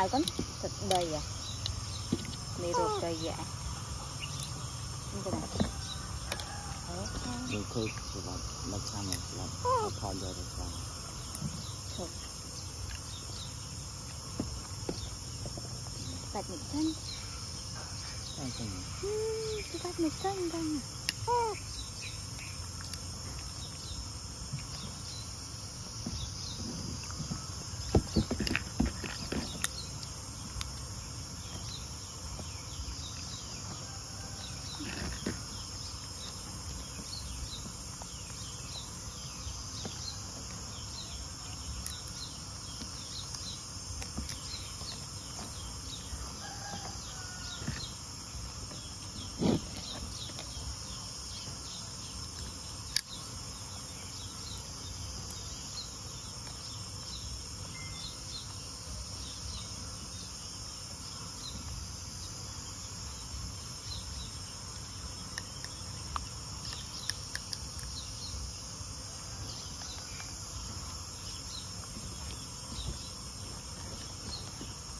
ai con thật đầy à? Mày rụt đầy dạ như thế này Đấy, ha. យើងឃើញស្លាប់នៅឆ្នាំនេះស្លាប់ផលយកទៅស្លាប់ Bạch một thân តែចឹង Ừm, Cái bắt một thân đang à. Ờ.